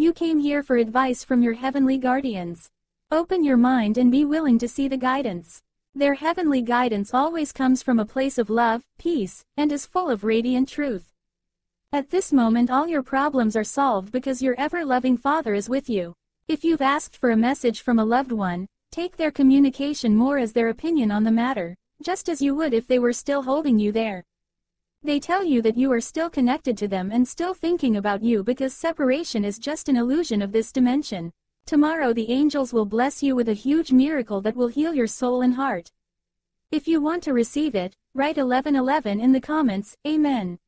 You came here for advice from your heavenly guardians. Open your mind and be willing to see the guidance. Their heavenly guidance always comes from a place of love, peace, and is full of radiant truth. At this moment all your problems are solved because your ever-loving Father is with you. If you've asked for a message from a loved one, take their communication more as their opinion on the matter, just as you would if they were still holding you there. They tell you that you are still connected to them and still thinking about you because separation is just an illusion of this dimension. Tomorrow the angels will bless you with a huge miracle that will heal your soul and heart. If you want to receive it, write 1111 in the comments, Amen.